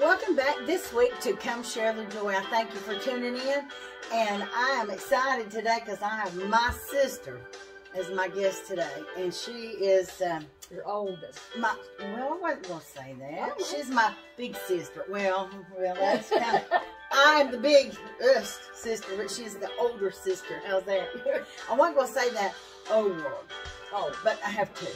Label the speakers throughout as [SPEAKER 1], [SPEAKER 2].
[SPEAKER 1] Welcome back this week to Come Share the Joy. I thank you for tuning in. And I am excited today because I have my sister as my guest today. And she is um,
[SPEAKER 2] Your oldest.
[SPEAKER 1] my, well, I wasn't going to say that. She's my big sister. Well, well, that's kind of, I'm the big sister, but she's the older sister. How's that? I wasn't going to say that. Oh, Lord.
[SPEAKER 2] Oh,
[SPEAKER 1] but I have to.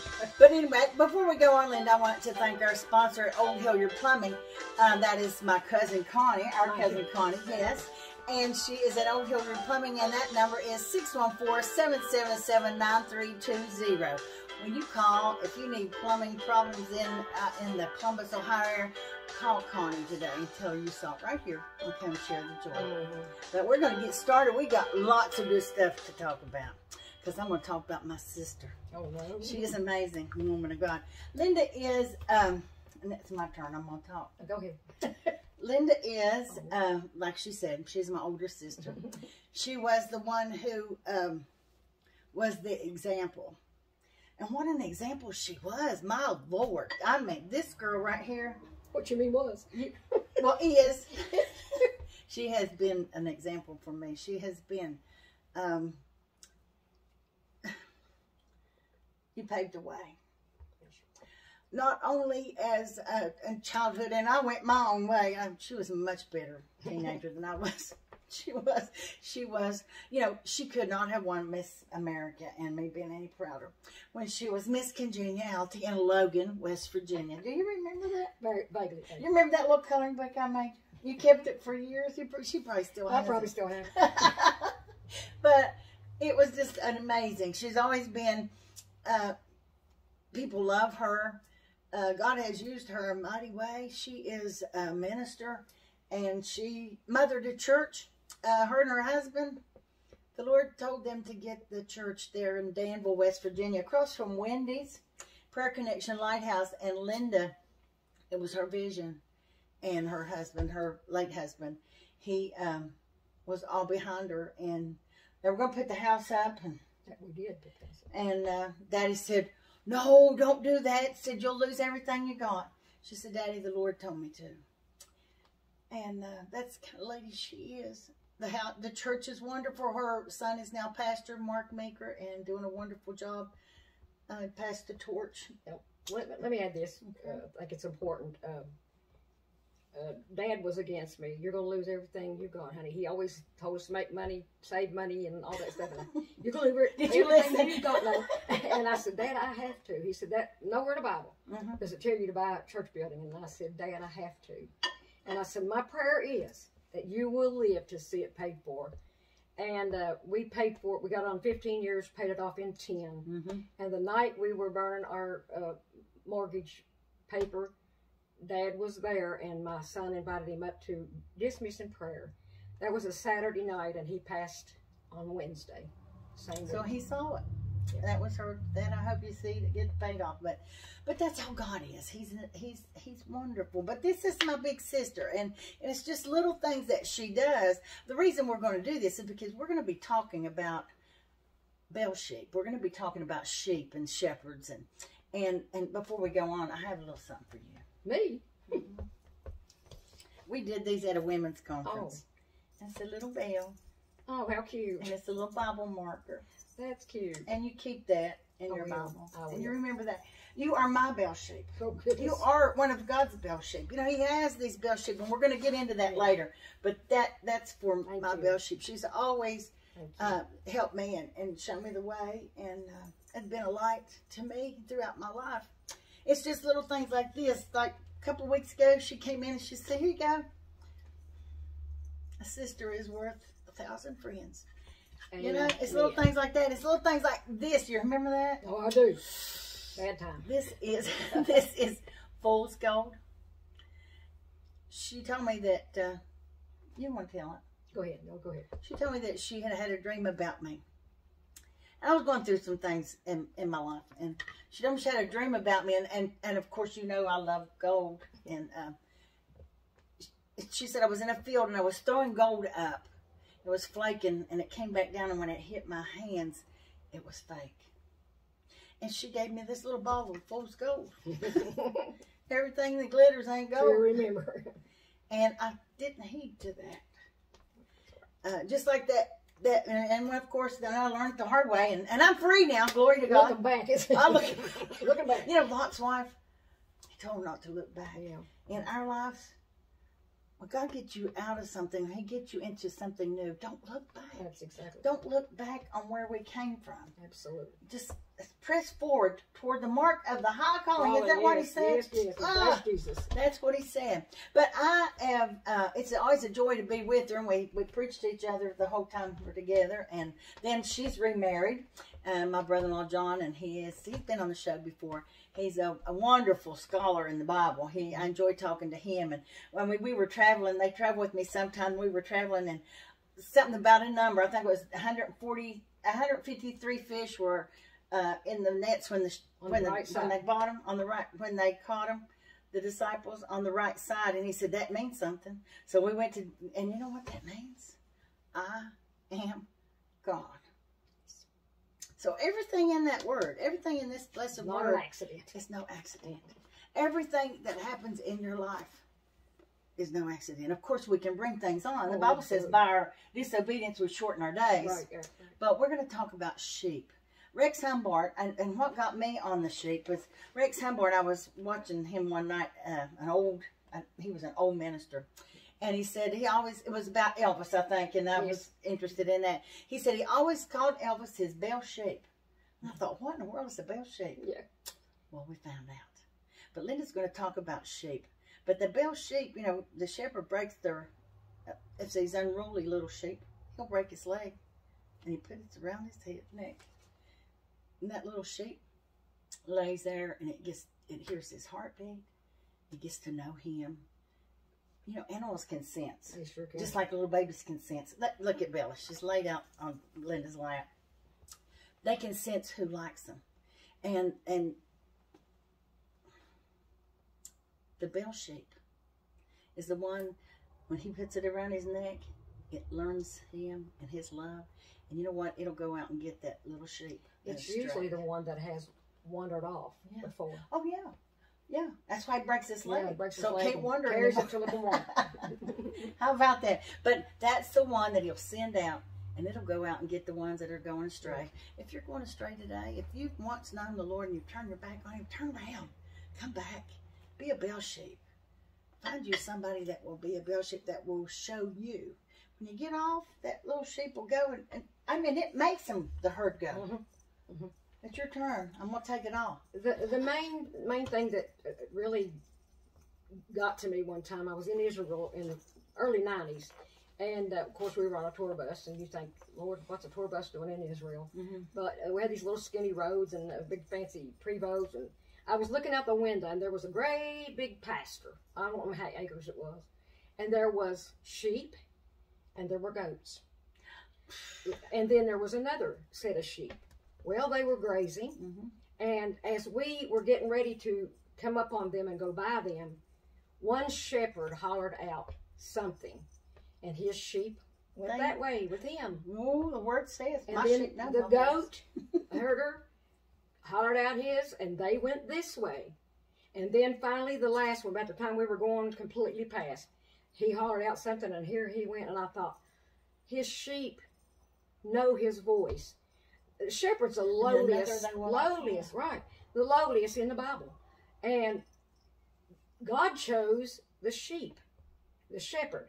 [SPEAKER 1] But anyway, before we go on, Linda, I want to thank our sponsor, Old Hilliard Plumbing. Um, that is my cousin Connie, our cousin Connie, yes. And she is at Old Hilliard Plumbing, and that number is 614-777-9320. When you call, if you need plumbing problems in uh, in the Columbus, Ohio, area, call Connie today and tell her you saw it right here and come share the joy.
[SPEAKER 2] mhm.
[SPEAKER 1] But we're going to get started. We got lots of good stuff to talk about because I'm going to talk about my sister.
[SPEAKER 2] Oh.
[SPEAKER 1] She is amazing, woman of God. Linda is, um, and it's my turn. I'm gonna talk.
[SPEAKER 2] Go ahead.
[SPEAKER 1] Linda is, uh, like she said, she's my older sister. She was the one who um, was the example, and what an example she was. My Lord, I mean, this girl right here.
[SPEAKER 2] What you mean was?
[SPEAKER 1] Well, is. she has been an example for me. She has been. Um, you paved the way. not only as uh, in childhood, and I went my own way. I, she was a much better teenager than I was. She was, she was, you know, she could not have won Miss America and me being any prouder when she was Miss Congeniality in Logan, West Virginia. Do you remember that?
[SPEAKER 2] Very vaguely.
[SPEAKER 1] You remember that little coloring book I made? You kept it for years. You, she probably still has I
[SPEAKER 2] probably
[SPEAKER 1] it.
[SPEAKER 2] still have. it.
[SPEAKER 1] but it was just an amazing. She's always been. Uh, people love her. Uh, God has used her a mighty way. She is a minister, and she mothered a church. Uh, her and her husband. The Lord told them to get the church there in Danville, West Virginia, across from Wendy's Prayer Connection Lighthouse. And Linda, it was her vision, and her husband, her late husband, he um, was all behind her, and they were going to put the house up, and
[SPEAKER 2] That we did.
[SPEAKER 1] And uh, Daddy said, "No, don't do that." Said you'll lose everything you got. She said, "Daddy, the Lord told me to." And uh, that's the kind of lady she is. The house, the church is wonderful. Her son is now pastor Mark Maker and doing a wonderful job. Uh, passed the torch.
[SPEAKER 2] Let, let me add this. Uh, I think it's important. Um, uh, Dad was against me. You're going to lose everything you got, honey. He always told us to make money, save money, and all that stuff. And I, You're going to lose
[SPEAKER 1] Did you
[SPEAKER 2] everything
[SPEAKER 1] listen?
[SPEAKER 2] you got now. And I said, Dad, I have to. He said, that nowhere in the Bible
[SPEAKER 1] hmm
[SPEAKER 2] does it tell you to buy a church building. And I said, Dad, I have to. And I said, my prayer is that you will live to see it paid for. And uh, we paid for it. We got on 15 years, paid it off in 10.
[SPEAKER 1] hmm
[SPEAKER 2] And the night we were burning our uh, mortgage paper, Dad was there, and my son invited him up to dismiss in prayer. That was a Saturday night, and he passed on Wednesday. Same
[SPEAKER 1] So
[SPEAKER 2] week.
[SPEAKER 1] he saw it. That was her. That I hope you see it get paid off. But, but that's how God is. He's he's he's wonderful. But this is my big sister, and, and it's just little things that she does. The reason we're going to do this is because we're going to be talking about bell sheep. We're going to be talking about sheep and shepherds, and and and before we go on, I have a little something for you.
[SPEAKER 2] Me?
[SPEAKER 1] We did these at a women's conference. It's a little bell,
[SPEAKER 2] Oh, how cute.
[SPEAKER 1] and it's a little Bible marker.
[SPEAKER 2] That's cute.
[SPEAKER 1] And you keep that in
[SPEAKER 2] I
[SPEAKER 1] your
[SPEAKER 2] will.
[SPEAKER 1] Bible.
[SPEAKER 2] I
[SPEAKER 1] And you remember that. You are my bell sheep.
[SPEAKER 2] Oh, goodness.
[SPEAKER 1] You are one of God's bell sheep. You know, He has these bell sheep, and we're going to get into that later. But that that's for
[SPEAKER 2] Thank
[SPEAKER 1] my
[SPEAKER 2] you.
[SPEAKER 1] bell sheep. She's always uh, helped me and, and shown me the way, and uh, has been a light to me throughout my life. It's just little things like this. Like a couple of weeks ago, she came in and she said, "Here you go. A sister is worth a thousand friends." You know, it's little
[SPEAKER 2] Yeah.
[SPEAKER 1] things like that. It's little things like this. You remember that?
[SPEAKER 2] Oh, I do. Bad time.
[SPEAKER 1] This is this is fool's gold. She told me that uh, you want to tell it.
[SPEAKER 2] Go ahead. No, go ahead.
[SPEAKER 1] She told me that she had had a dream about me. I was going through some things in, in my life, and she told me she had a dream about me, and, and, and of course you know I love gold, and uh, she said I was in a field and I was throwing gold up. It was flaking, and it came back down, and when it hit my hands, it was fake. And she gave me this little ball of fool's gold. Everything that glitters ain't gold.
[SPEAKER 2] remember.
[SPEAKER 1] and I didn't heed to that. Uh, just like that. That and, and of course then I learned the hard way, and, and I'm free now. Glory to God.
[SPEAKER 2] Looking back, is
[SPEAKER 1] I look,
[SPEAKER 2] looking back.
[SPEAKER 1] You know, Lot's wife. He told her not to look back.
[SPEAKER 2] Yeah,
[SPEAKER 1] In our lives, when God gets you out of something, He gets you into something new. Don't look back.
[SPEAKER 2] that's exactly.
[SPEAKER 1] Don't look back on where we came from.
[SPEAKER 2] Absolutely.
[SPEAKER 1] Just press forward toward the mark of the high calling. Is that
[SPEAKER 2] Oh,
[SPEAKER 1] what he
[SPEAKER 2] yes,
[SPEAKER 1] said?
[SPEAKER 2] Yes, yes.
[SPEAKER 1] Ah.
[SPEAKER 2] That's Jesus.
[SPEAKER 1] That's what he said. But I have, uh, it's always a joy to be with her, and we, we preach to each other the whole time we're together. And then she's remarried, uh, my brother in law John, and he is, he's been on the show before. He's a, a wonderful scholar in the Bible. He, I enjoy talking to him. And when we, we were traveling, they travel with me sometime, we were traveling, and something about a number, I think it was 140, 153 fish were uh, in the nets when the when
[SPEAKER 2] the
[SPEAKER 1] the,
[SPEAKER 2] right
[SPEAKER 1] when they bought them on the right when they caught them the disciples on the right side and he said that means something so we went to and you know what that means i am god so everything in that word everything in this blessed
[SPEAKER 2] Not
[SPEAKER 1] word
[SPEAKER 2] an accident.
[SPEAKER 1] it's no accident everything that happens in your life is no accident of course we can bring things on the
[SPEAKER 2] Oh,
[SPEAKER 1] bible says by our disobedience we shorten our days
[SPEAKER 2] Right, right, right.
[SPEAKER 1] but we're going to talk about sheep. Rex Humbard, and, and what got me on the sheep was Rex Humbard. I was watching him one night, uh, an old, uh, he was an old minister. And he said he always, it was about Elvis, I think, and I was interested in that. He said he always called Elvis his bell sheep. And I thought, what in the world is a bell sheep?
[SPEAKER 2] Yeah.
[SPEAKER 1] Well, we found out. But Linda's going to talk about sheep. But the bell sheep, you know, the shepherd breaks their, if these unruly little sheep, he'll break his leg. And he puts it around his head, neck. And that little sheep lays there and it gets, it hears his heartbeat. It gets to know him. You know, animals can sense.
[SPEAKER 2] They sure can.
[SPEAKER 1] Just like little babies can sense. Look, look at Bella. She's laid out on Linda's lap. They can sense who likes them. And and the bell sheep is the one when he puts it around his neck, it learns him and his love. And you know what? It'll go out and get that little sheep.
[SPEAKER 2] it's usually the one that has wandered off
[SPEAKER 1] Yeah.
[SPEAKER 2] before.
[SPEAKER 1] Oh yeah. Yeah. That's why he breaks his leg.
[SPEAKER 2] Yeah, breaks
[SPEAKER 1] so
[SPEAKER 2] leg
[SPEAKER 1] can't
[SPEAKER 2] and
[SPEAKER 1] wonder
[SPEAKER 2] carries it to little one.
[SPEAKER 1] How about that? But that's the one that he'll send out, and it'll go out and get the ones that are going astray. If you're going astray today, if you've once known the Lord and you've turned your back on Him, turn around, come back, be a bell sheep. Find you somebody that will be a bell sheep that will show you. When you get off, that little sheep will go, and, and I mean, it makes them the herd go.
[SPEAKER 2] Mhm. Mhm.
[SPEAKER 1] It's your turn. I'm gonna take it off.
[SPEAKER 2] the the main main thing that uh, really got to me one time, I was in Israel in the early '90s, and uh, of course we were on a tour bus, and you think, Lord, what's a tour bus doing in Israel?
[SPEAKER 1] Mhm.
[SPEAKER 2] But uh, we had these little skinny roads and uh, big fancy Prevost, and I was looking out the window, and there was a great big pasture. I don't know how many acres it was, and there was sheep, and there were goats, and then there was another set of sheep. Well, they were grazing.
[SPEAKER 1] Mhm.
[SPEAKER 2] And as we were getting ready to come up on them and go by them, one shepherd hollered out something, and his sheep went
[SPEAKER 1] They-
[SPEAKER 2] that way with him.
[SPEAKER 1] Oh, the word says,
[SPEAKER 2] And then
[SPEAKER 1] sheep know
[SPEAKER 2] the goat herder hollered out his, and they went this way. And then finally, the last one, about the time we were going completely past, he hollered out something, and here he went. And I thought, his sheep know his voice. Shepherds the lowliest,
[SPEAKER 1] they not
[SPEAKER 2] lowliest, right? The lowliest in the Bible. And God chose the sheep, the shepherd.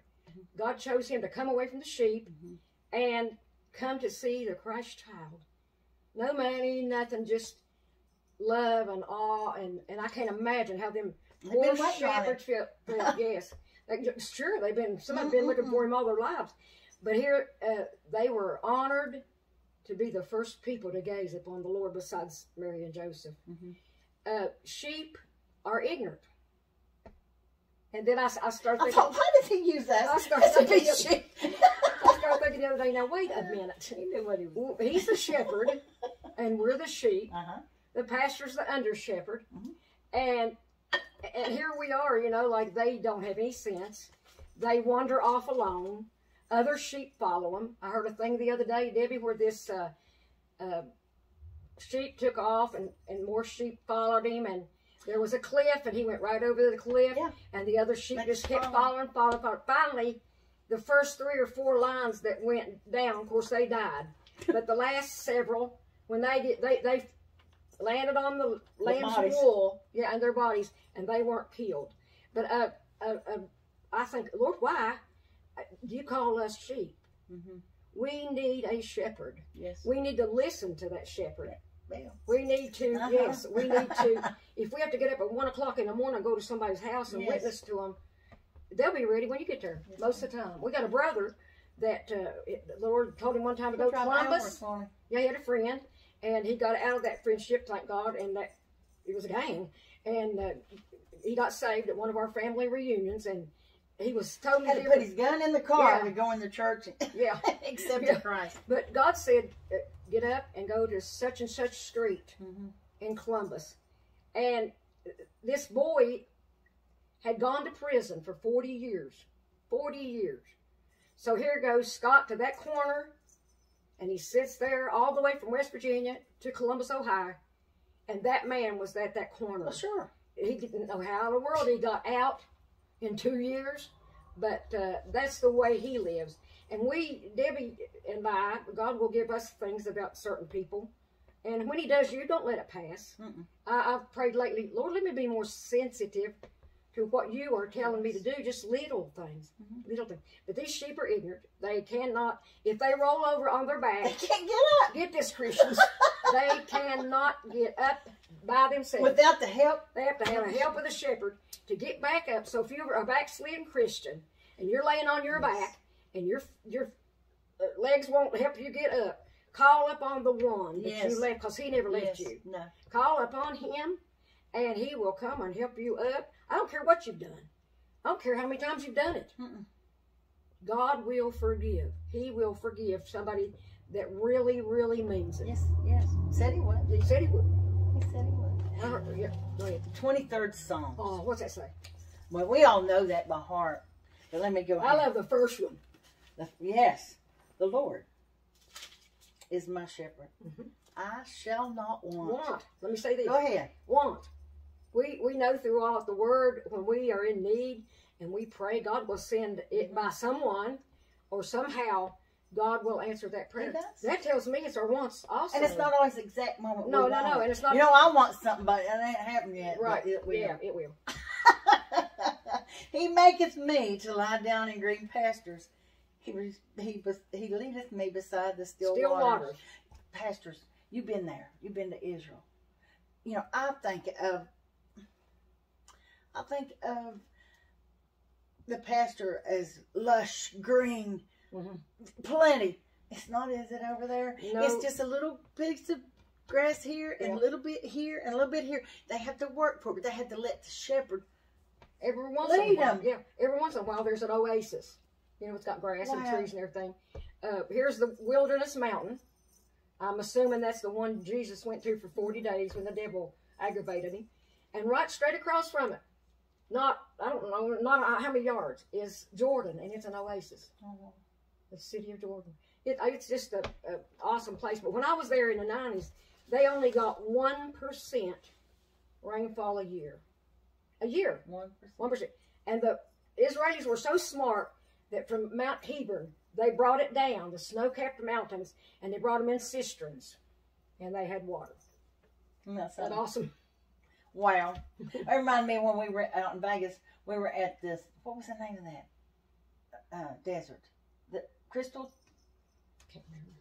[SPEAKER 2] God chose him to come away from the sheep
[SPEAKER 1] Mhm.
[SPEAKER 2] and come to see the Christ child. No money, nothing, just love and awe. And, and I can't imagine how them
[SPEAKER 1] They've
[SPEAKER 2] poor
[SPEAKER 1] been waiting on it.
[SPEAKER 2] shepherds felt, yes. Like, sure, they've been, some have been looking for him all their lives. But here, uh, they were honored to be the first people to gaze upon the Lord besides Mary and Joseph.
[SPEAKER 1] Mhm.
[SPEAKER 2] Uh, sheep are ignorant. And then I, I thinking,
[SPEAKER 1] thought, why did he use that?
[SPEAKER 2] I
[SPEAKER 1] start
[SPEAKER 2] thinking
[SPEAKER 1] sheep.
[SPEAKER 2] I started thinking the other day, now wait a minute.
[SPEAKER 1] he knew what he was.
[SPEAKER 2] He's the shepherd, and we're the sheep.
[SPEAKER 1] Uh-huh.
[SPEAKER 2] The pastor's the under shepherd.
[SPEAKER 1] Mhm.
[SPEAKER 2] And and here we are, you know, like they don't have any sense. They wander off alone. Other sheep follow them. I heard a thing the other day, Debbie, where this uh, uh, sheep took off and, and more sheep followed him. And there was a cliff, and he went right over the cliff,
[SPEAKER 1] Yeah.
[SPEAKER 2] and the other sheep just kept
[SPEAKER 1] followed.
[SPEAKER 2] falling, falling, falling. Finally, the first three or four lines that went down, of course, they died. But the last several, when they did, they they landed on the lamb's wool, yeah, and their bodies, and they weren't killed. But uh, uh, uh I think, Lord, why you call us sheep?
[SPEAKER 1] Mm-hmm.
[SPEAKER 2] We need a shepherd.
[SPEAKER 1] Yes.
[SPEAKER 2] We need to listen to that shepherd.
[SPEAKER 1] Well,
[SPEAKER 2] We need to,
[SPEAKER 1] Uh-huh.
[SPEAKER 2] yes, we need to. If we have to get up at one o'clock in the morning and go to somebody's house and
[SPEAKER 1] Yes.
[SPEAKER 2] witness to them, they'll be ready when you get there.
[SPEAKER 1] Yes,
[SPEAKER 2] most of the time, we got a brother that uh, it, the Lord told him one time to go to Columbus.
[SPEAKER 1] hours for me.
[SPEAKER 2] Yeah, he had a friend, and he got out of that friendship, thank God, and that it was a gang, and uh, he got saved at one of our family reunions, and he was totally
[SPEAKER 1] Had to put his gun in the car
[SPEAKER 2] Yeah.
[SPEAKER 1] to go in the church
[SPEAKER 2] Yeah,
[SPEAKER 1] accept
[SPEAKER 2] Yeah.
[SPEAKER 1] Christ.
[SPEAKER 2] but God said, uh, get up and go to such and such street
[SPEAKER 1] Mm-hmm.
[SPEAKER 2] in Columbus, and this boy had gone to prison for forty years, forty years. So here goes Scott to that corner, and he sits there all the way from West Virginia to Columbus, Ohio, and that man was at that corner.
[SPEAKER 1] Well, sure.
[SPEAKER 2] He didn't know how in the world he got out in two years, but uh, that's the way he lives. And we, Debbie and I, God will give us things about certain people. And when he does you, don't let it pass.
[SPEAKER 1] Mm-mm.
[SPEAKER 2] I, I've prayed lately, Lord, let me be more sensitive to what you are telling me to do, just little things,
[SPEAKER 1] Mhm.
[SPEAKER 2] little things. But these sheep are ignorant. They cannot, if they roll over on their back, They
[SPEAKER 1] can't get up
[SPEAKER 2] get this, Christians, they cannot get up by themselves.
[SPEAKER 1] without the help.
[SPEAKER 2] They have to have the help of the shepherd to get back up. So if you're a backslidden Christian and you're laying on your
[SPEAKER 1] Yes.
[SPEAKER 2] back and your your uh, legs won't help you get up, call up on the one that
[SPEAKER 1] Yes.
[SPEAKER 2] you left because he never left
[SPEAKER 1] Yes.
[SPEAKER 2] you.
[SPEAKER 1] No.
[SPEAKER 2] Call upon him and he will come and help you up. I don't care what you've done. I don't care how many times you've done it.
[SPEAKER 1] Mm-mm.
[SPEAKER 2] God will forgive. He will forgive somebody that really, really means it.
[SPEAKER 1] Yes. Yes. Said he would.
[SPEAKER 2] He said he would.
[SPEAKER 1] He said he would.
[SPEAKER 2] I heard, yeah, go ahead.
[SPEAKER 1] The twenty-third Psalm.
[SPEAKER 2] Oh, what's that say?
[SPEAKER 1] Well, we all know that by heart. But let me go.
[SPEAKER 2] I
[SPEAKER 1] ahead.
[SPEAKER 2] love the first one.
[SPEAKER 1] The- yes, the Lord is my shepherd.
[SPEAKER 2] Mhm.
[SPEAKER 1] I shall not want.
[SPEAKER 2] Want. Let me say this.
[SPEAKER 1] Go ahead.
[SPEAKER 2] want. We we know throughout the word when we are in need and we pray, God will send it by someone or somehow God will answer that prayer.
[SPEAKER 1] does.
[SPEAKER 2] That tells me it's our wants also.
[SPEAKER 1] And it's not always the exact moment.
[SPEAKER 2] No,
[SPEAKER 1] we
[SPEAKER 2] no,
[SPEAKER 1] want
[SPEAKER 2] no, and it's not-
[SPEAKER 1] You know, I want something, but it ain't happened yet.
[SPEAKER 2] right.
[SPEAKER 1] It will.
[SPEAKER 2] yeah, it will.
[SPEAKER 1] he maketh me to lie down in green pastures. He he he leadeth me beside the still,
[SPEAKER 2] Still
[SPEAKER 1] waters.
[SPEAKER 2] waters.
[SPEAKER 1] Pastors, you've been there. You've been to Israel. You know, I think of I think of the pasture as lush, green,
[SPEAKER 2] Mhm.
[SPEAKER 1] plenty. It's not, is it over there?
[SPEAKER 2] No.
[SPEAKER 1] It's just a little piece of grass here and
[SPEAKER 2] Yeah.
[SPEAKER 1] a little bit here and a little bit here. They have to work for it. They have to let the shepherd.
[SPEAKER 2] Every once in a
[SPEAKER 1] Lead
[SPEAKER 2] while,
[SPEAKER 1] 'em.
[SPEAKER 2] yeah. Every once in a while, there's an oasis. You know, it's got grass and trees and everything. Uh, here's the wilderness mountain. I'm assuming that's the one Jesus went through for 40 days when the devil aggravated him. And right straight across from it, not I don't know, not how many yards is Jordan, and it's an oasis, the city of Jordan. It, it's just a, a awesome place. But when I was there in the 90s, they only got one percent rainfall a year, a year.
[SPEAKER 1] One percent.
[SPEAKER 2] One percent. And the Israelis were so smart that from Mount Hebron they brought it down, the snow-capped mountains, and they brought them in cisterns, and they had water.
[SPEAKER 1] Isn't that
[SPEAKER 2] That awesome.
[SPEAKER 1] Wow. It reminded me when we were out in Vegas, we were at this, what was the name of that? Uh, desert. Crystal?
[SPEAKER 2] Can't remember.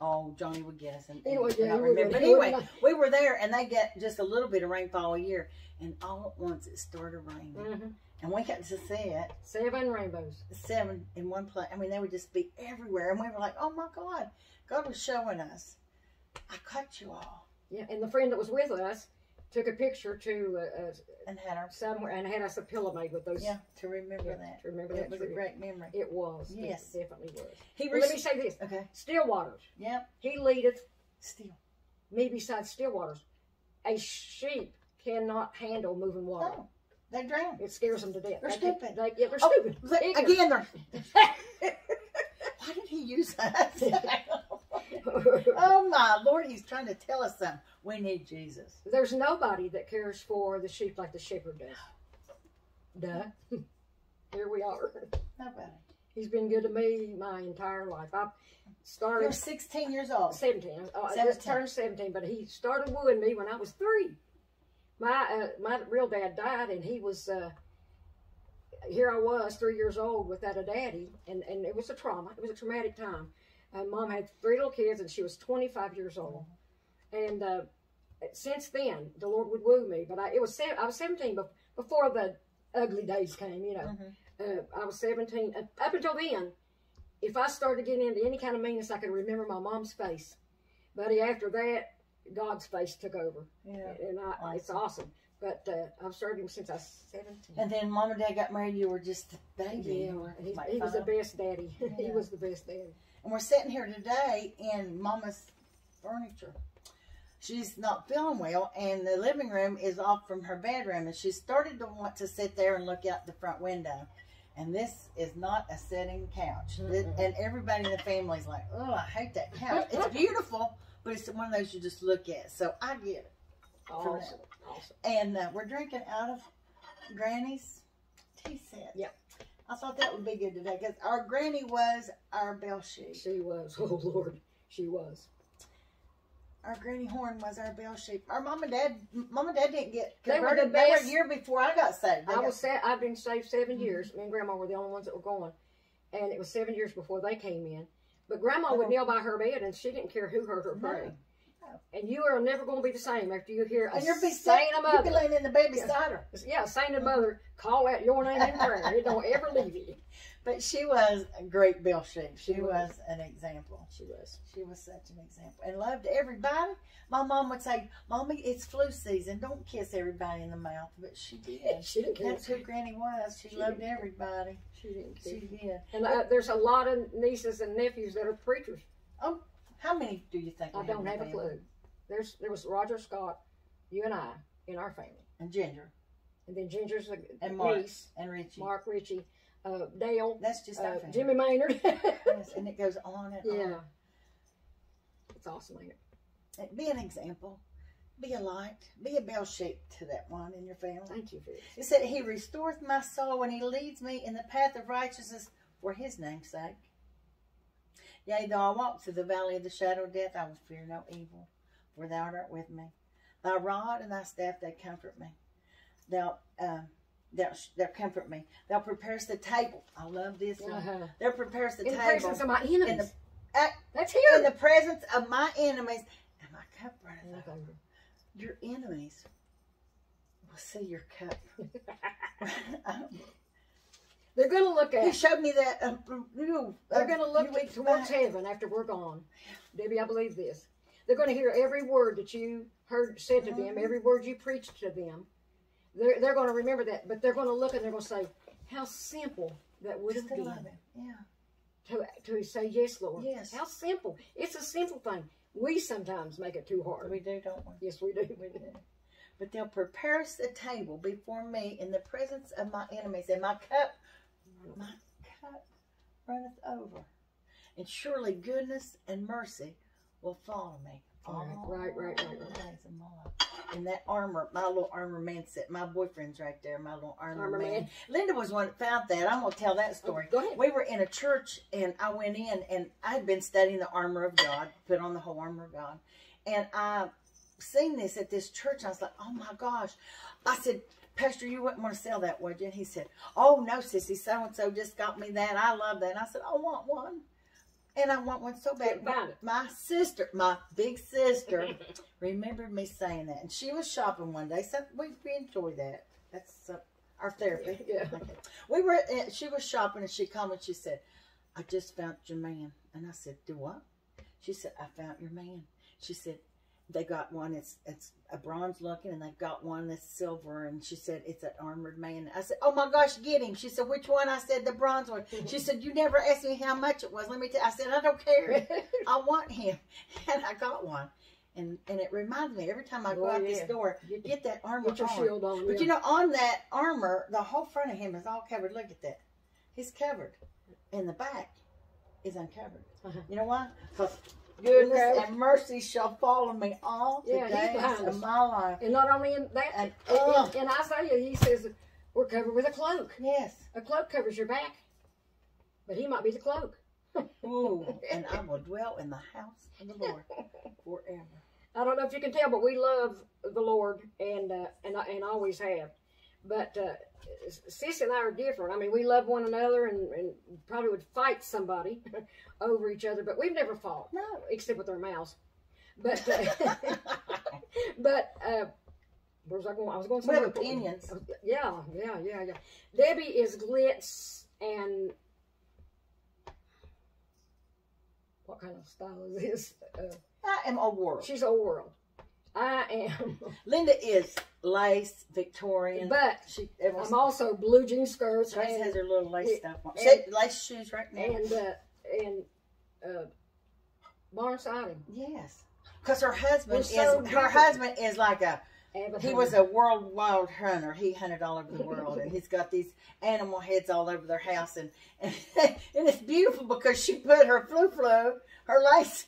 [SPEAKER 1] Oh, Johnny would get us. And,
[SPEAKER 2] Anyway, yeah, we
[SPEAKER 1] remember. But anyway,
[SPEAKER 2] not-
[SPEAKER 1] we were there and they get just a little bit of rainfall a year. And all at once it started raining.
[SPEAKER 2] hmm
[SPEAKER 1] And we got to see it.
[SPEAKER 2] Seven rainbows.
[SPEAKER 1] Seven in one place. I mean, they would just be everywhere. And we were like, oh my God. God was showing us. I cut you all.
[SPEAKER 2] Yeah, and the friend that was with us took a picture to uh, uh,
[SPEAKER 1] And had our,
[SPEAKER 2] somewhere and had us a pillow made with those.
[SPEAKER 1] yeah, to remember
[SPEAKER 2] yeah,
[SPEAKER 1] that.
[SPEAKER 2] to remember
[SPEAKER 1] It
[SPEAKER 2] that.
[SPEAKER 1] was a great memory.
[SPEAKER 2] It was.
[SPEAKER 1] Yes.
[SPEAKER 2] It definitely was.
[SPEAKER 1] He
[SPEAKER 2] But let me say this:
[SPEAKER 1] Okay.
[SPEAKER 2] still waters.
[SPEAKER 1] Yep.
[SPEAKER 2] He leadeth
[SPEAKER 1] Still.
[SPEAKER 2] me beside still waters. A sheep cannot handle moving water.
[SPEAKER 1] No. They drown.
[SPEAKER 2] It scares them to death.
[SPEAKER 1] They're
[SPEAKER 2] They
[SPEAKER 1] stupid.
[SPEAKER 2] They, yeah, they're
[SPEAKER 1] Oh,
[SPEAKER 2] stupid.
[SPEAKER 1] Look, again, they're. Why did he use that? Oh my Lord, he's trying to tell us something. We need Jesus.
[SPEAKER 2] There's nobody that cares for the sheep like the shepherd does. Duh. Here we are.
[SPEAKER 1] Nobody.
[SPEAKER 2] He's been good to me my entire life. I started.
[SPEAKER 1] You're
[SPEAKER 2] started
[SPEAKER 1] 16 years old.
[SPEAKER 2] 17. Oh, I just turned 17, but he started wooing me when I was three. My uh, my real dad died, and he was uh, here. I was three years old without a daddy, and, and it was a trauma. It was a traumatic time. Uh, Mom had three little kids, and she was 25 years old. And uh, since then, the Lord would woo me. But I it was I was 17 before the ugly days came. You know,
[SPEAKER 1] Mhm.
[SPEAKER 2] uh, I was 17. Uh, up until then, if I started getting into any kind of meanness, I could remember my mom's face. Buddy, after that, God's face took over,
[SPEAKER 1] Yeah.
[SPEAKER 2] and I, it's awesome. But uh, I've served him since I was 17.
[SPEAKER 1] And then mom and dad got married. You were just a baby.
[SPEAKER 2] yeah, he, he was the best daddy. he was the best daddy.
[SPEAKER 1] And we're sitting here today in Mama's furniture. She's not feeling well, and the living room is off from her bedroom, and she started to want to sit there and look out the front window. And this is not a sitting couch.
[SPEAKER 2] Mm-mm.
[SPEAKER 1] And everybody in the family's like, oh, I hate that couch. It's beautiful, but it's one of those you just look at. So I get it.
[SPEAKER 2] Awesome, awesome.
[SPEAKER 1] And uh, we're drinking out of Granny's tea set.
[SPEAKER 2] Yep.
[SPEAKER 1] I thought that would be good today because our Granny was our bell sheep.
[SPEAKER 2] She was. Oh Lord, she was.
[SPEAKER 1] Our Granny Horn was our bell sheep. Our mom and dad, mom and dad didn't get
[SPEAKER 2] They were
[SPEAKER 1] converted.
[SPEAKER 2] the
[SPEAKER 1] They were
[SPEAKER 2] best.
[SPEAKER 1] a year before I got saved. They
[SPEAKER 2] I
[SPEAKER 1] got-
[SPEAKER 2] was sa- I've been saved 7 mm-hmm. years. Me and Grandma were the only ones that were going, and it was seven years before they came in. But Grandma would kneel by her bed, and she didn't care who heard her
[SPEAKER 1] No.
[SPEAKER 2] And you are never going to be the same after you hear a
[SPEAKER 1] and you're be
[SPEAKER 2] saint of
[SPEAKER 1] You'd be laying in the baby
[SPEAKER 2] Yeah.
[SPEAKER 1] cider.
[SPEAKER 2] Yeah, saint of mother, call out your name in prayer. It don't ever leave you.
[SPEAKER 1] But she was a great bell sheep. She,
[SPEAKER 2] She
[SPEAKER 1] was.
[SPEAKER 2] was.
[SPEAKER 1] an example.
[SPEAKER 2] She was.
[SPEAKER 1] She was such an example and loved everybody. My mom would say, "Mommy, it's flu season. Don't kiss everybody in the mouth." But she did.
[SPEAKER 2] She didn't care.
[SPEAKER 1] That's who Granny was. She,
[SPEAKER 2] She
[SPEAKER 1] loved everybody.
[SPEAKER 2] She didn't care.
[SPEAKER 1] She did.
[SPEAKER 2] And uh, there's a lot of nieces and nephews that are preachers.
[SPEAKER 1] How many do you think?
[SPEAKER 2] I don't have a
[SPEAKER 1] family?
[SPEAKER 2] clue. There's there was Roger Scott, you and I in our family,
[SPEAKER 1] And Ginger
[SPEAKER 2] and then Ginger's a
[SPEAKER 1] And Mark.
[SPEAKER 2] niece,
[SPEAKER 1] and Richie.
[SPEAKER 2] Mark Ritchie, uh, Dale,
[SPEAKER 1] That's just our
[SPEAKER 2] uh,
[SPEAKER 1] family.
[SPEAKER 2] Jimmy Maynard.
[SPEAKER 1] Yes, and it goes on and
[SPEAKER 2] yeah,
[SPEAKER 1] on.
[SPEAKER 2] it's awesome, ain't it?
[SPEAKER 1] Be an example. Be a light. Be a bell sheep to that one in your family.
[SPEAKER 2] Thank you for this.
[SPEAKER 1] It said, He restoreth my soul and He leads me in the path of righteousness for His name's sake. Yea, though I walk through the valley of the shadow of death, I will fear no evil, for Thou art with me. Thy rod and Thy staff, they comfort me. Thou, uh, thou, thou comfort me. Thou preparest the table. I love this one.
[SPEAKER 2] Uh-huh.
[SPEAKER 1] Thou preparest the
[SPEAKER 2] In the
[SPEAKER 1] table
[SPEAKER 2] presence of my enemies.
[SPEAKER 1] in the- uh,
[SPEAKER 2] That's
[SPEAKER 1] in the presence of my enemies, and my cup runneth over.
[SPEAKER 2] Okay.
[SPEAKER 1] Your enemies will see your cup.
[SPEAKER 2] They're gonna look at.
[SPEAKER 1] he showed me that. Um, you,
[SPEAKER 2] They're
[SPEAKER 1] uh,
[SPEAKER 2] gonna
[SPEAKER 1] few
[SPEAKER 2] look
[SPEAKER 1] weeks
[SPEAKER 2] towards
[SPEAKER 1] back.
[SPEAKER 2] heaven after we're gone. Debbie, I believe this. They're gonna hear every word that you heard said to them, every word you preached to them. They're they're gonna remember that, but they're gonna look and they're gonna say, "How simple that would
[SPEAKER 1] Just
[SPEAKER 2] have
[SPEAKER 1] to
[SPEAKER 2] been."
[SPEAKER 1] love him. Yeah.
[SPEAKER 2] to, to say yes, Lord.
[SPEAKER 1] Yes.
[SPEAKER 2] How simple. It's a simple thing. We sometimes make it too hard.
[SPEAKER 1] We do, don't we?
[SPEAKER 2] Yes, we do.
[SPEAKER 1] We do. But they'll prepare us a table before me in the presence of my enemies, and my cup, my cup runneth over. And surely goodness and mercy will follow me. All
[SPEAKER 2] right, right, right, right.
[SPEAKER 1] days of my life. And that armor, my little armor man set, my boyfriend's right there, my little armor,
[SPEAKER 2] Armor
[SPEAKER 1] man.
[SPEAKER 2] man.
[SPEAKER 1] Linda was one that found that. I'm going to tell that story.
[SPEAKER 2] Go ahead.
[SPEAKER 1] We were in a church and I went in and I had been studying the armor of God, put on the whole armor of God. And I seen this at this church. I was like, oh my gosh. I said, Pastor, you wouldn't want to sell that, would you? And he said, oh no, sissy, so-and-so just got me that. I love that. And I said, I want one. And I want one so bad.
[SPEAKER 2] It.
[SPEAKER 1] My sister, my big sister, remembered me saying that. And she was shopping one day. So we, we enjoy that. That's uh, our therapy.
[SPEAKER 2] Yeah.
[SPEAKER 1] Okay. We were, at, she was shopping and she called me and she said, I just found your man. And I said, do what? She said, I found your man. She said, they got one, it's it's a bronze looking, and they've got one that's silver. And she said, it's an armored man. I said, oh my gosh, get him. She said, which one? I said, the bronze one. She said, you never asked me how much it was. Let me tell I said, I don't care. I want him. And I got one. And and it reminds me, every time I go
[SPEAKER 2] Oh,
[SPEAKER 1] out this door,
[SPEAKER 2] Get,
[SPEAKER 1] get that armor
[SPEAKER 2] get your
[SPEAKER 1] on.
[SPEAKER 2] shield on.
[SPEAKER 1] But
[SPEAKER 2] yeah.
[SPEAKER 1] you know, on that armor, the whole front of him is all covered. Look at that. He's covered. And the back is uncovered.
[SPEAKER 2] Uh-huh.
[SPEAKER 1] You know why? Because goodness
[SPEAKER 2] Okay.
[SPEAKER 1] and mercy shall follow me all the
[SPEAKER 2] Yeah,
[SPEAKER 1] days of my life.
[SPEAKER 2] And not only in that,
[SPEAKER 1] And,
[SPEAKER 2] in,
[SPEAKER 1] oh.
[SPEAKER 2] in Isaiah, he says, we're covered with a cloak.
[SPEAKER 1] Yes.
[SPEAKER 2] A cloak covers your back, but he might be the cloak.
[SPEAKER 1] Ooh, and I will dwell in the house of the Lord forever.
[SPEAKER 2] I don't know if you can tell, but we love the Lord and uh, and and always have. But uh, Sissy and I are different. I mean, we love one another and, and probably would fight somebody over each other, but we've never fought,
[SPEAKER 1] No.
[SPEAKER 2] except with our mouths. But uh, but uh, where was I going? I was going
[SPEAKER 1] We have opinions.
[SPEAKER 2] Yeah, yeah, yeah, yeah. Debbie is glitz and what kind of style is this? Uh,
[SPEAKER 1] I am a world.
[SPEAKER 2] she's a world. I am,
[SPEAKER 1] Linda is lace, Victorian.
[SPEAKER 2] but
[SPEAKER 1] she everyone's,
[SPEAKER 2] I'm also blue jean skirts
[SPEAKER 1] Grace has her little lace
[SPEAKER 2] and-
[SPEAKER 1] stuff on.
[SPEAKER 2] and-
[SPEAKER 1] She lace shoes right now.
[SPEAKER 2] and uh, and uh, barn siding.
[SPEAKER 1] yes. Because her husband
[SPEAKER 2] We're
[SPEAKER 1] is
[SPEAKER 2] so
[SPEAKER 1] her husband is like a
[SPEAKER 2] Abbott
[SPEAKER 1] he was a world wild hunter. He hunted all over the world, and he's got these animal heads all over their house, and and, and it's beautiful because she put her flu flu, her lace,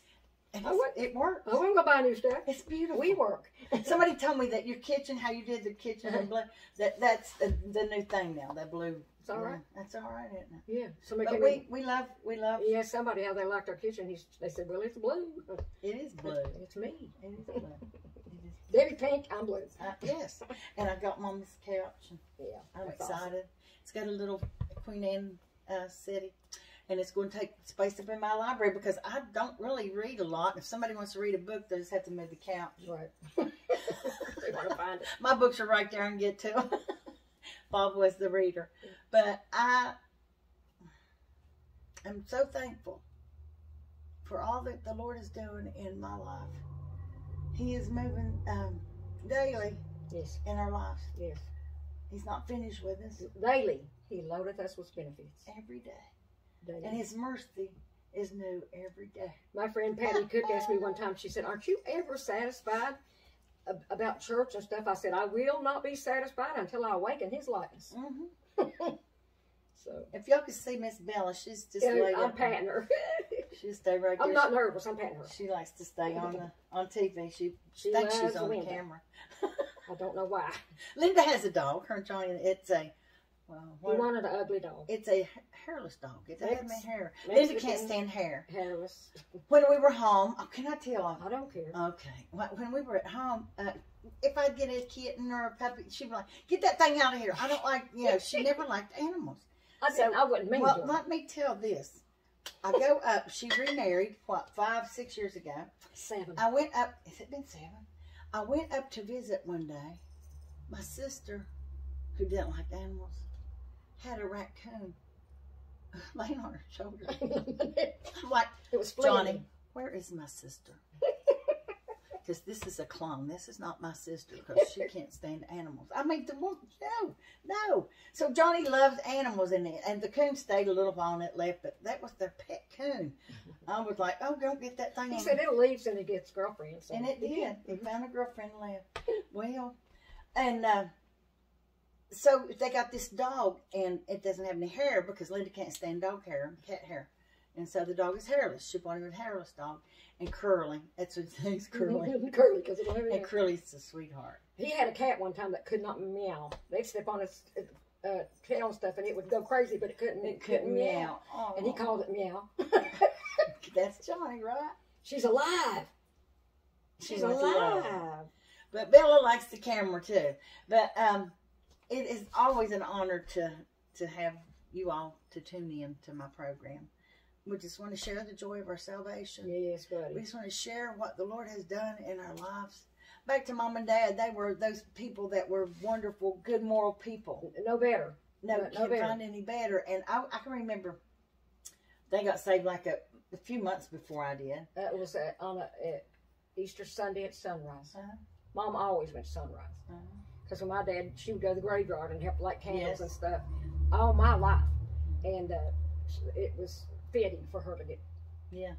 [SPEAKER 1] and
[SPEAKER 2] I went-
[SPEAKER 1] it works.
[SPEAKER 2] I won't go buy a new stuff.
[SPEAKER 1] It's beautiful.
[SPEAKER 2] We work.
[SPEAKER 1] Somebody told me that your kitchen, how you did the kitchen in blue, that that's the, the new thing now. That blue.
[SPEAKER 2] It's all right.
[SPEAKER 1] Yeah, that's all right, isn't it?
[SPEAKER 2] Yeah. Somebody
[SPEAKER 1] But we
[SPEAKER 2] in.
[SPEAKER 1] we love we love.
[SPEAKER 2] He asked somebody how they liked our kitchen. He's, they said, "Well, it's blue.
[SPEAKER 1] It is blue.
[SPEAKER 2] It's me,
[SPEAKER 1] It is blue. It is.
[SPEAKER 2] Debbie Pink. I'm blue."
[SPEAKER 1] Uh, yes, and I got Mama's couch, and
[SPEAKER 2] Yeah,
[SPEAKER 1] I'm
[SPEAKER 2] that's awesome.
[SPEAKER 1] excited. It's got a little Queen Anne uh, city, and it's going to take space up in my library because I don't really read a lot. If somebody wants to read a book, they just have to move the couch.
[SPEAKER 2] Right. they want to find it.
[SPEAKER 1] My books are right there and get to 'em. Bob was the reader, but I am so thankful for all that the Lord is doing in my life. He is moving um, daily
[SPEAKER 2] Yes.
[SPEAKER 1] in our lives.
[SPEAKER 2] Yes.
[SPEAKER 1] He's not finished with us
[SPEAKER 2] Daily, He loadeth us with benefits.
[SPEAKER 1] every day, And His mercy is new every day.
[SPEAKER 2] My friend Patty Cook asked me one time, she said, Aren't you ever satisfied about church and stuff? I said, I will not be satisfied until I awaken his likeness.
[SPEAKER 1] hmm
[SPEAKER 2] So,
[SPEAKER 1] If y'all could see Miss Bella, she's just
[SPEAKER 2] yeah, I'm patting her.
[SPEAKER 1] She'll stay right there.
[SPEAKER 2] I'm not nervous, I'm patting her.
[SPEAKER 1] She likes to stay on the on TV. She,
[SPEAKER 2] She
[SPEAKER 1] thinks she's on the camera.
[SPEAKER 2] I don't know why.
[SPEAKER 1] Linda has a dog. Her and Johnny. It's a well,
[SPEAKER 2] He wanted an ugly dog.
[SPEAKER 1] it's a hairless dog. It doesn't have any
[SPEAKER 2] Mex-
[SPEAKER 1] hair. Linda can't stand hair.
[SPEAKER 2] Hairless.
[SPEAKER 1] When we were home, oh, can I tell?
[SPEAKER 2] I don't care.
[SPEAKER 1] Okay, when we were at home, uh, if I'd get a kitten or a puppy, she'd be like, "Get that thing out of here." I don't like, you know. She never liked animals.
[SPEAKER 2] I didn't, I wouldn't mean
[SPEAKER 1] Well,
[SPEAKER 2] to.
[SPEAKER 1] let me tell this. I go up. She remarried what five, six years ago.
[SPEAKER 2] Seven.
[SPEAKER 1] I went up. Has it been seven? I went up to visit one day. My sister, who didn't like animals, had a raccoon laying on her shoulder.
[SPEAKER 2] it
[SPEAKER 1] I'm like, it
[SPEAKER 2] was
[SPEAKER 1] Johnny, where is my sister? Because this is a clone. This is not my sister because she can't stand animals. I mean, the one, no, no. So Johnny loves animals, and and the coon stayed a little while and it left, but that was their pet coon. I was like, oh, don't get that thing.
[SPEAKER 2] He said it leaves and it gets girlfriends. So
[SPEAKER 1] and it did. He found a girlfriend and left. Well, and uh, so they got this dog, and it doesn't have any hair because Linda can't stand dog hair, cat hair. And so the dog is hairless. She wanted a hairless dog. And Curly, that's what he's Curly.
[SPEAKER 2] Curly, because it don't have
[SPEAKER 1] and. Curly's a sweetheart.
[SPEAKER 2] He had a cat one time that could not meow. They'd step on his uh, tail and stuff, and it would go crazy, but it couldn't.
[SPEAKER 1] It couldn't meow. Oh,
[SPEAKER 2] And he called it meow.
[SPEAKER 1] That's Johnny, right?
[SPEAKER 2] She's alive.
[SPEAKER 1] She
[SPEAKER 2] She's
[SPEAKER 1] wants
[SPEAKER 2] alive.
[SPEAKER 1] But Bella likes the camera too. But um, it is always an honor to to have you all to tune in to my program. We just want to share the joy of our salvation.
[SPEAKER 2] Yes, buddy.
[SPEAKER 1] We just want to share what the Lord has done in our lives. Back to mom and dad, they were those people that were wonderful, good moral people.
[SPEAKER 2] No better.
[SPEAKER 1] No,
[SPEAKER 2] No- no
[SPEAKER 1] can't
[SPEAKER 2] better.
[SPEAKER 1] find any better. And I, I can remember they got saved like a, a few months before I did.
[SPEAKER 2] That was uh, on a uh, Easter Sunday at sunrise.
[SPEAKER 1] Uh-huh.
[SPEAKER 2] Mom always went sunrise.
[SPEAKER 1] Uh-huh.
[SPEAKER 2] Because when my dad, she would go to the graveyard and help light candles
[SPEAKER 1] Yes.
[SPEAKER 2] and stuff all my life. And uh, it was fitting for her to get.
[SPEAKER 1] Yeah.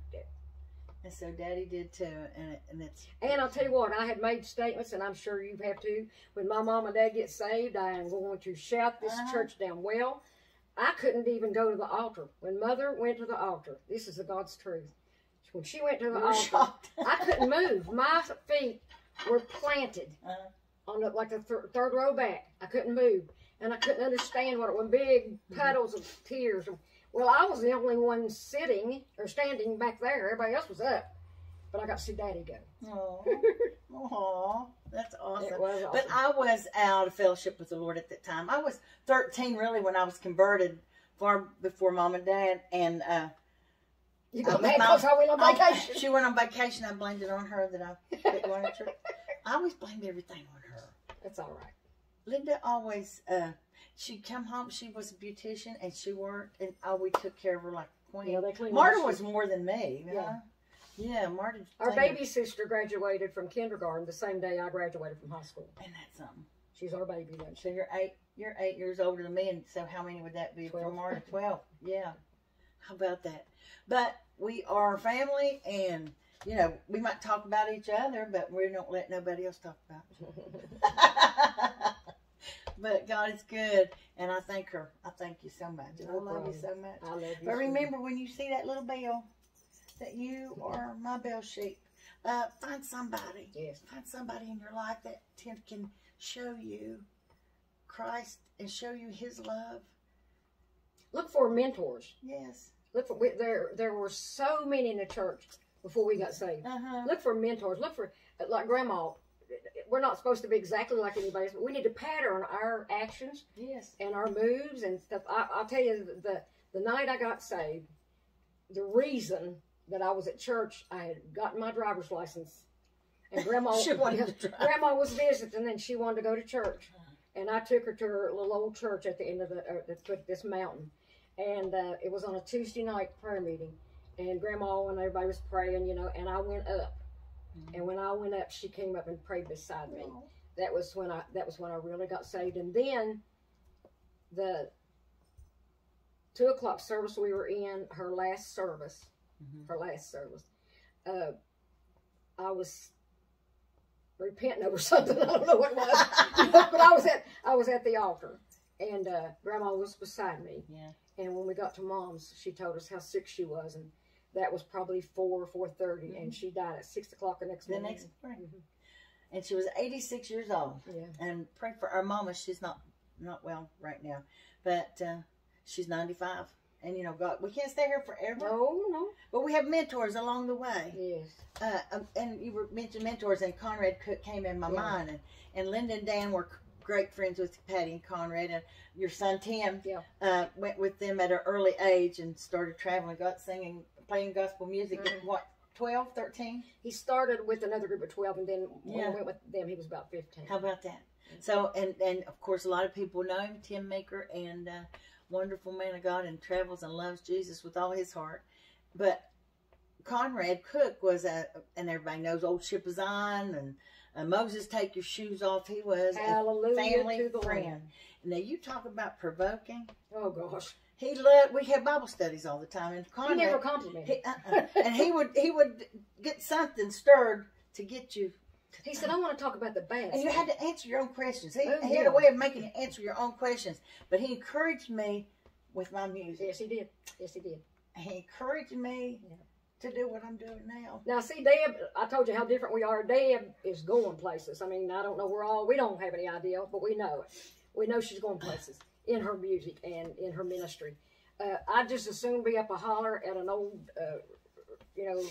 [SPEAKER 1] And so Daddy did too, and it, and it's
[SPEAKER 2] And I'll tell you what, I had made statements, and I'm sure you have too. When my mom and dad get saved, I am going to shout this
[SPEAKER 1] Uh-huh.
[SPEAKER 2] church down well. I couldn't even go to the altar. When mother went to the altar, this is the God's truth. When she went to the
[SPEAKER 1] We
[SPEAKER 2] altar. I couldn't move. My feet were planted
[SPEAKER 1] Uh,
[SPEAKER 2] on the, like the th- third row back. I couldn't move, and I couldn't understand what it was. Big puddles of tears. Well, I was the only one sitting or standing back there. Everybody else was up, but I got to see Daddy go.
[SPEAKER 1] Oh, Aw, that's awesome.
[SPEAKER 2] Was
[SPEAKER 1] But. I was out of fellowship with the Lord at that time. I was 13 really when I was converted, far before mom and dad. And uh,
[SPEAKER 2] you got
[SPEAKER 1] I-
[SPEAKER 2] mad because I went on
[SPEAKER 1] I-
[SPEAKER 2] vacation.
[SPEAKER 1] she went on vacation. I blamed it on her that I quit going to church. I always blamed everything on her.
[SPEAKER 2] That's all right.
[SPEAKER 1] Linda always, uh, she'd come home. She was a beautician and she worked, and oh, we took care of her like a queen.
[SPEAKER 2] Yeah, they cleaned
[SPEAKER 1] Marta was more than me.
[SPEAKER 2] Yeah.
[SPEAKER 1] Yeah. Yeah, Marta.
[SPEAKER 2] Our baby sister graduated from kindergarten the same day I graduated from high school.
[SPEAKER 1] And that's something.
[SPEAKER 2] She's our baby then.
[SPEAKER 1] So you're eight. You're eight years older than me, and so how many would that be
[SPEAKER 2] Twelve.
[SPEAKER 1] for Marta? Twelve. Yeah. How about that? But we are family, and you know we might talk about each other, but we don't let nobody else talk about. it. but God is good, and I thank her. I thank you so much, and I love you so much.
[SPEAKER 2] I love you.
[SPEAKER 1] But remember, when you see that little bell, that you are my bell sheep. Uh, find somebody
[SPEAKER 2] Yes.
[SPEAKER 1] find somebody in your life that can, can show you Christ and show you His love.
[SPEAKER 2] Look for mentors.
[SPEAKER 1] Yes.
[SPEAKER 2] Look for there. There were so many in the church before we got saved.
[SPEAKER 1] Uh huh.
[SPEAKER 2] Look for mentors. Look for like Grandma. We're not supposed to be exactly like anybody else, but we need to pattern our actions
[SPEAKER 1] Yes.
[SPEAKER 2] and our moves and stuff. I, I'll tell you, the the night I got saved, the reason that I was at church, I had gotten my driver's license, and Grandma
[SPEAKER 1] She wanted to drive.
[SPEAKER 2] Grandma was visiting, and she wanted to go to church, and I took her to her little old church at the end of the uh, the foot of this mountain, and uh, it was on a Tuesday night prayer meeting, and Grandma and everybody was praying, you know, and I went up, and when I went up, she came up and prayed beside me
[SPEAKER 1] Oh,
[SPEAKER 2] that was when I that was when I really got saved. And then the two o'clock service we were in, her last service,
[SPEAKER 1] Mhm.
[SPEAKER 2] her last service, uh, I was repenting over something. I don't know what it was, but I was at I was at the altar, and uh, Grandma was beside me.
[SPEAKER 1] Yeah.
[SPEAKER 2] And when we got to Mom's, she told us how sick she was, and that was probably four four and she died at six o'clock the next
[SPEAKER 1] The
[SPEAKER 2] morning.
[SPEAKER 1] next morning.
[SPEAKER 2] Mhm.
[SPEAKER 1] And she was 86 years old.
[SPEAKER 2] Yeah.
[SPEAKER 1] And pray for our mama. She's not not well right now, but uh, she's 95. And you know, God, we can't stay here forever.
[SPEAKER 2] No, no.
[SPEAKER 1] But we have mentors along the way.
[SPEAKER 2] Yes.
[SPEAKER 1] uh, um, and you were mentioned mentors, and Conrad Cook came in my
[SPEAKER 2] Yeah.
[SPEAKER 1] mind, and, and Linda and Dan were great friends with Patty and Conrad, and your son Tim
[SPEAKER 2] Yeah.
[SPEAKER 1] uh, went with them at an early age and started traveling, got singing, playing gospel music at
[SPEAKER 2] Mhm.
[SPEAKER 1] what 12, 13?
[SPEAKER 2] He started with another group of 12, and then when
[SPEAKER 1] Yeah.
[SPEAKER 2] he went with them, he was about 15.
[SPEAKER 1] How about that? So, and and of course, a lot of people know him, Tim Maker, and uh, wonderful man of God, and travels and loves Jesus with all his heart. But Conrad Cook was a, and everybody knows Old Ship of Zion and uh, Moses, take your shoes off. He was a
[SPEAKER 2] Hallelujah
[SPEAKER 1] family
[SPEAKER 2] to the
[SPEAKER 1] friend.
[SPEAKER 2] Lamb.
[SPEAKER 1] Now you talk about provoking.
[SPEAKER 2] Oh, gosh.
[SPEAKER 1] He loved. We had Bible studies all the time, and
[SPEAKER 2] He never complimented.
[SPEAKER 1] he, uh-uh. and he would he would get something stirred to get you
[SPEAKER 2] He said, I want to talk about the bad
[SPEAKER 1] and you had to answer your own questions. He,
[SPEAKER 2] Oh,
[SPEAKER 1] he had a way of making you answer your own questions. But he encouraged me with my music.
[SPEAKER 2] Yes, he did. Yes, he did.
[SPEAKER 1] He encouraged me
[SPEAKER 2] Yeah.
[SPEAKER 1] to do what I'm doing now.
[SPEAKER 2] Now, see, Deb, I told you how different we are. Deb is going places. I mean, I don't know where all, we don't have any idea, but we know it. We know she's going places in her music and in her ministry. Uh, I'd just as soon be up a holler at an old, uh, you know,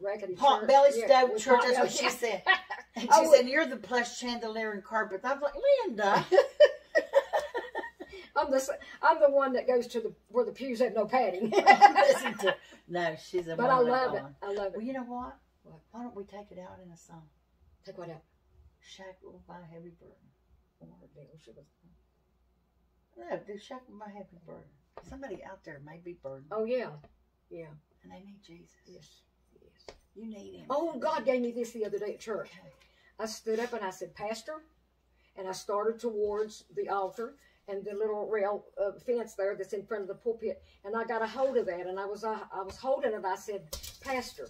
[SPEAKER 2] rackety
[SPEAKER 1] Pot
[SPEAKER 2] church.
[SPEAKER 1] belly
[SPEAKER 2] Yeah,
[SPEAKER 1] stove church, that's what she said. And she
[SPEAKER 2] Oh,
[SPEAKER 1] said, You're the plush chandelier and carpet. I'm like, Linda.
[SPEAKER 2] I'm the I'm the one that goes to the where the pews have no padding.
[SPEAKER 1] Listen to No, she's a
[SPEAKER 2] but I love it. I love it.
[SPEAKER 1] Well, you know what?
[SPEAKER 2] What?
[SPEAKER 1] Why don't we take it out in a song?
[SPEAKER 2] Take what out?
[SPEAKER 1] Shackled by a heavy burden.
[SPEAKER 2] Oh, deal, she was-
[SPEAKER 1] No, do by a heavy burden. Somebody out there may be burdened,
[SPEAKER 2] Oh yeah, yeah.
[SPEAKER 1] and they need Jesus.
[SPEAKER 2] Yes, yes.
[SPEAKER 1] You need him.
[SPEAKER 2] Oh, God gave me this the other day at church.
[SPEAKER 1] Okay.
[SPEAKER 2] I stood up and I said, Pastor, and I started towards the altar and the little rail uh, fence there that's in front of the pulpit, and I got a hold of that, and I was uh, I was holding it. I said, Pastor,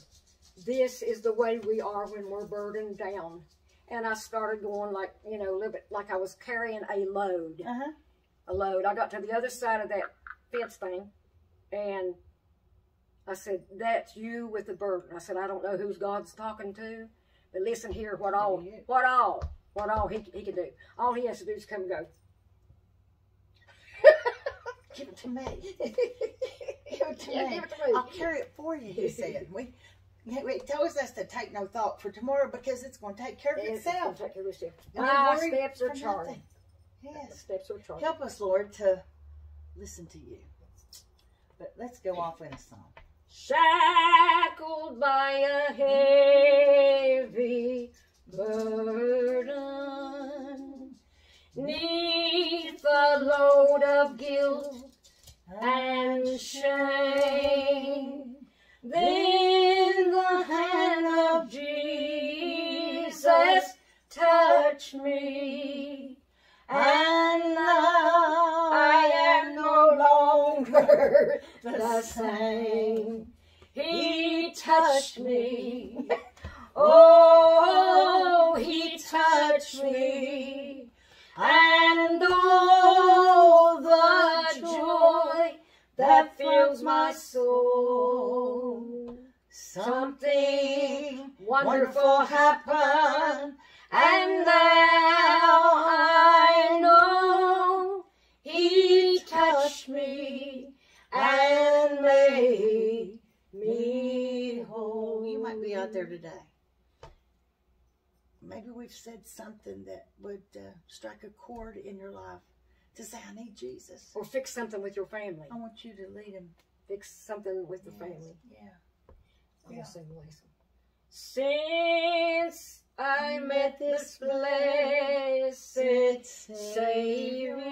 [SPEAKER 2] this is the way we are when we're burdened down. And I started going like you know a little bit like I was carrying a load,
[SPEAKER 1] Uh huh.
[SPEAKER 2] A load. I got to the other side of that fence thing, and I said, That's you with the burden. I said, I don't know who's God's talking to, but listen here, what all, what all, what all he, he can do. All he has to do is come and go.
[SPEAKER 1] Give it to me. Give it to
[SPEAKER 2] Yeah,
[SPEAKER 1] me.
[SPEAKER 2] give it to me.
[SPEAKER 1] I'll carry it for you, he said. We, it tells us to take no thought for tomorrow because it's going to take care of
[SPEAKER 2] It's gonna
[SPEAKER 1] itself.
[SPEAKER 2] take care of itself. My steps are charted.
[SPEAKER 1] Nothing. Yes.
[SPEAKER 2] Steps are charted.
[SPEAKER 1] Help us, Lord, to listen to you. But let's go off in a song.
[SPEAKER 2] Shackled by a heavy burden, neath the load of guilt and shame. Then the hand of Jesus touched me, and now I am no longer the same. He touched me. Oh, he touched me. And oh, the joy that fills my soul. Something wonderful happened, and now I know he touched me and made me whole.
[SPEAKER 1] You might be out there today. Maybe we've said something that would uh, strike a chord in your life to say, I need Jesus.
[SPEAKER 2] Or fix something with your family.
[SPEAKER 1] I want you to lead him.
[SPEAKER 2] Fix something with the
[SPEAKER 1] Yes,
[SPEAKER 2] family.
[SPEAKER 1] Yeah.
[SPEAKER 2] I'm
[SPEAKER 1] Yeah.
[SPEAKER 2] gonna sing the last. Since I met this blessed Savior,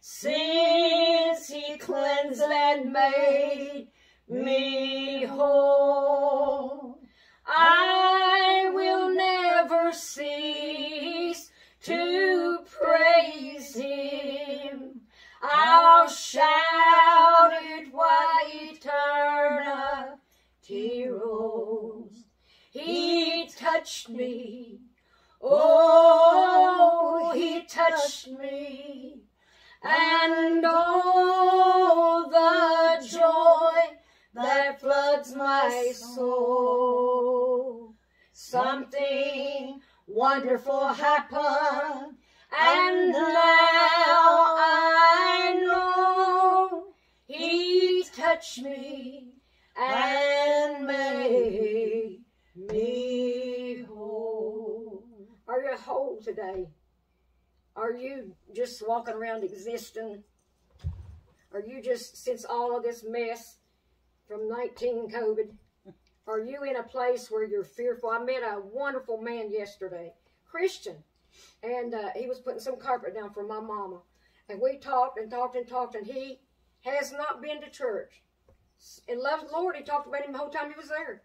[SPEAKER 2] since He cleansed and made me whole, I will never cease to praise Him. I'll shout it while eternity rolls. He touched me. Oh, he oh, touched me. And oh, the joy that floods my soul. Something wonderful happened. And now I know he touched me and made today? Are you just walking around existing? Are you just, since all of this mess from 19 COVID, are you in a place where you're fearful? I met a wonderful man yesterday, Christian, and uh, he was putting some carpet down for my mama. And we talked and talked and talked, and he has not been to church. And loves the Lord. He talked about him the whole time he was there.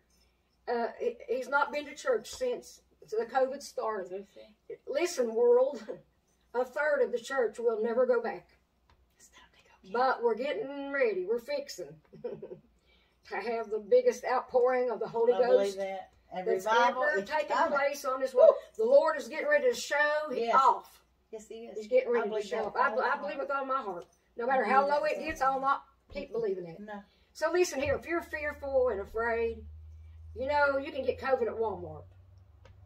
[SPEAKER 2] Uh, he's not been to church since the COVID started. Listen, world, a third of the church will never go back.
[SPEAKER 1] It's time to go.
[SPEAKER 2] But we're getting ready. We're fixing to have the biggest outpouring of the Holy
[SPEAKER 1] I believe
[SPEAKER 2] Ghost
[SPEAKER 1] that. And
[SPEAKER 2] that's
[SPEAKER 1] revival
[SPEAKER 2] ever taken
[SPEAKER 1] coming.
[SPEAKER 2] place on this world. The Lord is getting ready to show
[SPEAKER 1] Yes.
[SPEAKER 2] off.
[SPEAKER 1] Yes, he is.
[SPEAKER 2] He's getting ready to show off. I, I believe with all my heart. No matter how low it gets, I'll not keep believing it.
[SPEAKER 1] No.
[SPEAKER 2] So listen here, if you're fearful and afraid, you know, you can get COVID at Walmart.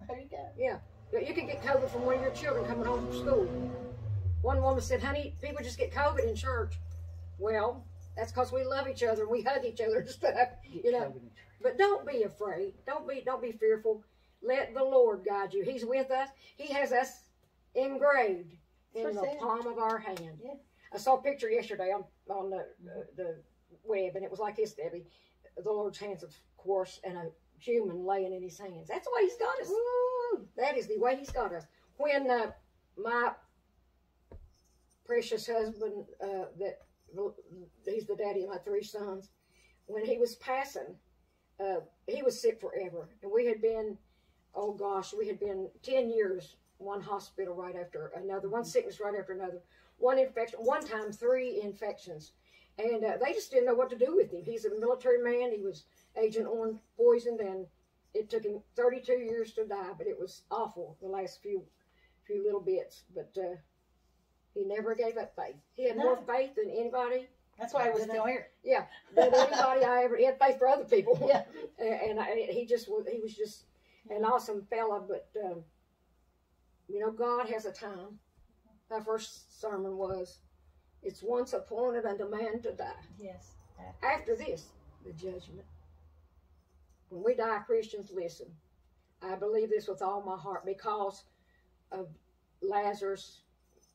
[SPEAKER 1] There you go.
[SPEAKER 2] Yeah. You can get COVID from one of your children coming home from school. One woman said, honey, people just get COVID in church. Well, that's because we love each other and we hug each other and stuff. You know. But don't be afraid. Don't be don't be fearful. Let the Lord guide you. He's with us. He has us engraved in the palm of our hand.
[SPEAKER 1] Yeah.
[SPEAKER 2] I saw a picture yesterday on on the uh, the web, and it was like this, Debbie. The Lord's hands, of course, and a human laying in His hands. That's the way He's got us. That is the way He's got us. When uh, my precious husband, uh, that he's the daddy of my three sons, when he was passing, uh, he was sick forever, and we had been, oh gosh, we had been ten years one hospital right after another, one sickness right after another, one infection, one time three infections, and uh, they just didn't know what to do with him. He's a military man. He was Agent Orange poisoned, and it took him 32 years to die. But it was awful the last few few little bits. But uh, he never gave up faith. He had more faith than anybody
[SPEAKER 1] That's why we're still here.
[SPEAKER 2] Yeah, than anybody I ever. He had faith for other people.
[SPEAKER 1] Yeah.
[SPEAKER 2] and, and I, he just was. He was just an awesome fella. But um, you know, God has a time. My first sermon was, "It's once appointed unto man to die.
[SPEAKER 1] Yes.
[SPEAKER 2] After this, the judgment." When we die, Christians, listen. I believe this with all my heart because of Lazarus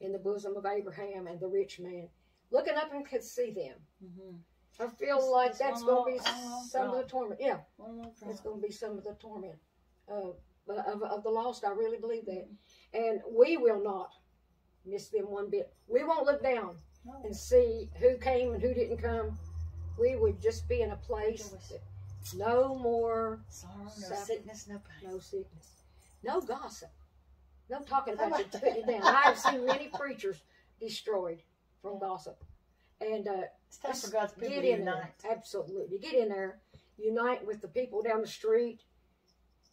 [SPEAKER 2] in the bosom of Abraham and the rich man. Looking up and could see them.
[SPEAKER 1] Mm-hmm.
[SPEAKER 2] I feel
[SPEAKER 1] Just-
[SPEAKER 2] like
[SPEAKER 1] just
[SPEAKER 2] that's going to be
[SPEAKER 1] little- one little
[SPEAKER 2] some of the torment. Yeah, it's going to be some of the torment uh, of, of the lost. I really believe that. And we will not miss them one bit. We won't look down
[SPEAKER 1] No.
[SPEAKER 2] and see who came and who didn't come. We would just be in a place that no more,
[SPEAKER 1] Sorrow, no sickness, no pain.
[SPEAKER 2] no sickness, no gossip, no talking about you, putting you down. I have seen many preachers destroyed from gossip. And uh,
[SPEAKER 1] It's time for God's people
[SPEAKER 2] Get
[SPEAKER 1] to
[SPEAKER 2] in
[SPEAKER 1] unite.
[SPEAKER 2] there. Absolutely. Get in there. Unite with the people down the street.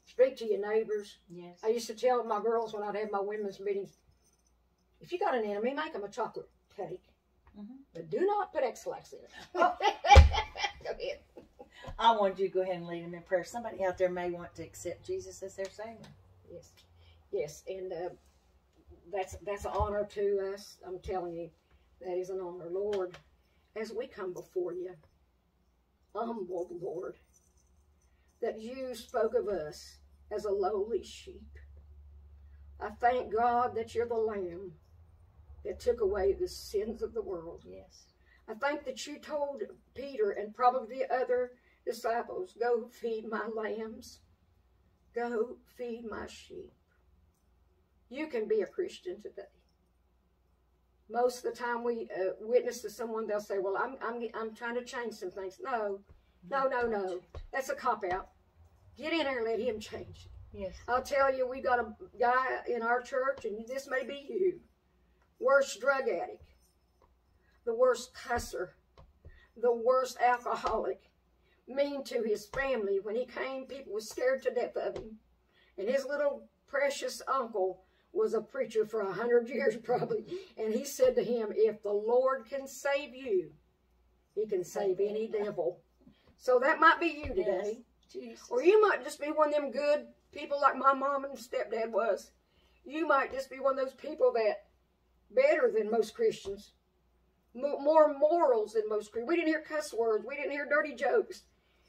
[SPEAKER 2] Speak to your neighbors.
[SPEAKER 1] Yes.
[SPEAKER 2] I used to tell my girls when I'd have my women's meetings, if you got an enemy, make them a chocolate cake.
[SPEAKER 1] Mhm.
[SPEAKER 2] But do not put Ex-Lax in it.
[SPEAKER 1] Oh.
[SPEAKER 2] Go ahead.
[SPEAKER 1] I want you to go ahead and lead them in prayer. Somebody out there may want to accept Jesus as their Savior.
[SPEAKER 2] Yes. Yes. And uh, that's that's an honor to us. I'm telling you, that is an honor. Lord, as we come before you, humble, Lord, that you spoke of us as a lowly sheep. I thank God that you're the Lamb that took away the sins of the world.
[SPEAKER 1] Yes.
[SPEAKER 2] I think that you told Peter and probably the other disciples, Go feed my lambs, go feed my sheep. You can be a Christian today. Most of the time, we uh, witness to someone, they'll say, Well, I'm, I'm, I'm trying to change some things. No, no, no, no. That's a cop out. Get in there and let him change.
[SPEAKER 1] Yes.
[SPEAKER 2] I'll tell you, we got a guy in our church, and this may be you. Worst drug addict, the worst cusser, the worst alcoholic, mean to his family. When he came, people were scared to death of him. And his little precious uncle was a preacher for a hundred years probably. And he said to him, if the Lord can save you, he can save any devil. So that might be you today.
[SPEAKER 1] Jesus.
[SPEAKER 2] Or you might just be one of them good people like my mom and stepdad was. You might just be one of those people that better than most Christians, more morals than most Christians. We didn't hear cuss words. We didn't hear dirty jokes.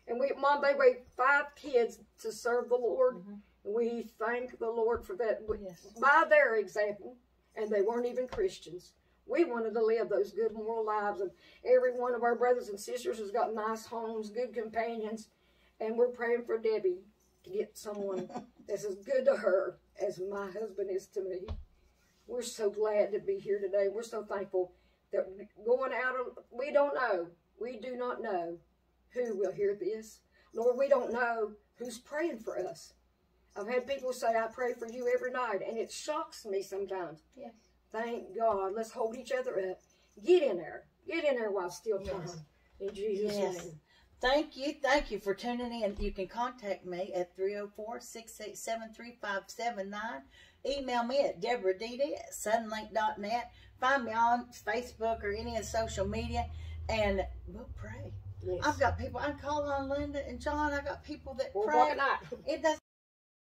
[SPEAKER 2] And we, mom, they raised five kids to serve the Lord.
[SPEAKER 1] Mhm.
[SPEAKER 2] And we thank the Lord for that.
[SPEAKER 1] Yes.
[SPEAKER 2] By their example, and they weren't even Christians. We wanted to live those good moral lives, and every one of our brothers and sisters has got nice homes, good companions, and we're praying for Debbie to get someone that's as good to her as my husband is to me. We're so glad to be here today. We're so thankful that going out of, we don't know, we do not know who will hear this. Lord, we don't know who's praying for us. I've had people say, I pray for you every night, and it shocks me sometimes.
[SPEAKER 1] Yes.
[SPEAKER 2] Thank God. Let's hold each other up. Get in there. Get in there while still time.
[SPEAKER 1] Yes.
[SPEAKER 2] In Jesus'
[SPEAKER 1] Yes.
[SPEAKER 2] name.
[SPEAKER 1] Thank you. Thank you for tuning in. You can contact me at 304 687 3579. Email me at Deborah Dede at suddenlink.net. Find me on Facebook or any of social media, and we'll pray.
[SPEAKER 2] Yes.
[SPEAKER 1] I've got people, I call on Linda and John. I've got people that
[SPEAKER 2] Four
[SPEAKER 1] pray.
[SPEAKER 2] o'clock at night.
[SPEAKER 1] It does